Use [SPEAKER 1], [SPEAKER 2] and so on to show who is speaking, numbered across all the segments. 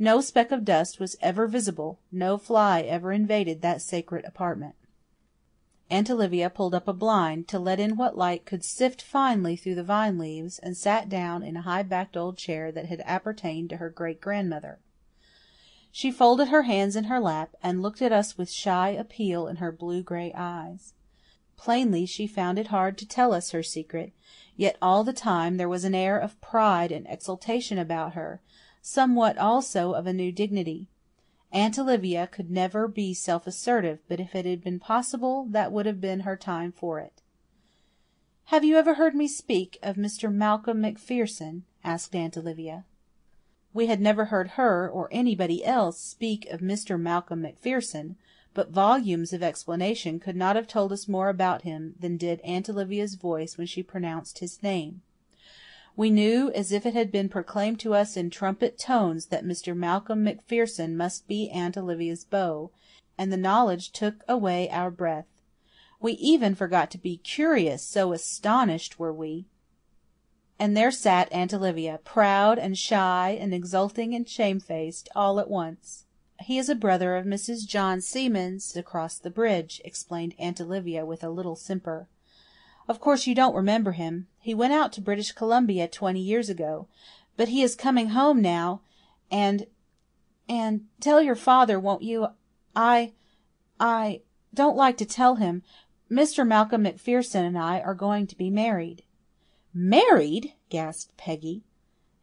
[SPEAKER 1] No speck of dust was ever visible, no fly ever invaded that sacred apartment. Aunt Olivia pulled up a blind, to let in what light could sift finely through the vine leaves, and sat down in a high backed old chair that had appertained to her great grandmother. She folded her hands in her lap, and looked at us with shy appeal in her blue gray eyes. Plainly she found it hard to tell us her secret, yet all the time there was an air of pride and exultation about her, somewhat also of a new dignity. Aunt Olivia could never be self assertive, but if it had been possible that would have been her time for it. "Have you ever heard me speak of Mr. Malcolm MacPherson?" asked Aunt Olivia. We had never heard her, or anybody else, speak of Mr. Malcolm MacPherson, but volumes of explanation could not have told us more about him than did Aunt Olivia's voice when she pronounced his name. We knew as if it had been proclaimed to us in trumpet tones that Mr. Malcolm MacPherson must be Aunt Olivia's beau, and the knowledge took away our breath. We even forgot to be curious, so astonished were we. And there sat Aunt Olivia, proud and shy and exulting and shamefaced, all at once. "He is a brother of Mrs. John Seaman's across the bridge," explained Aunt Olivia with a little simper. Of course you don't remember him. He went out to British Columbia twenty years ago. But he is coming home now, and and tell your father, won't you? I I don't like to tell him Mr. Malcolm MacPherson and I are going to be married." "Married!" gasped Peggy.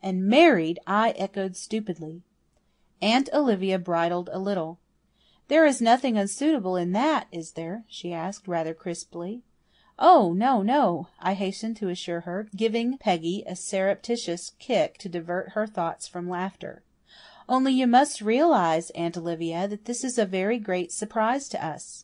[SPEAKER 1] And married I echoed stupidly. Aunt Olivia bridled a little. "There is nothing unsuitable in that, is there?" she asked rather crisply. "Oh, no, no," I hastened to assure her, giving Peggy a surreptitious kick to divert her thoughts from laughter. "Only you must realize, Aunt Olivia, that this is a very great surprise to us."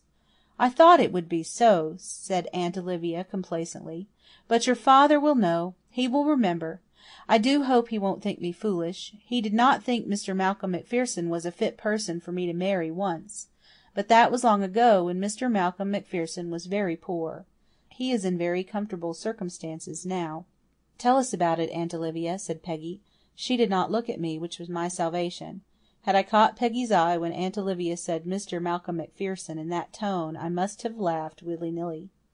[SPEAKER 1] "I thought it would be so," said Aunt Olivia complacently. "But your father will know. He will remember. I do hope he won't think me foolish. He did not think Mr. Malcolm MacPherson was a fit person for me to marry once. But that was long ago, when Mr. Malcolm MacPherson was very poor. He is in very comfortable circumstances now." "Tell us about it, Aunt Olivia," said Peggy. She did not look at me, which was my salvation. Had I caught Peggy's eye when Aunt Olivia said Mr. Malcolm MacPherson in that tone I must have laughed willy nilly.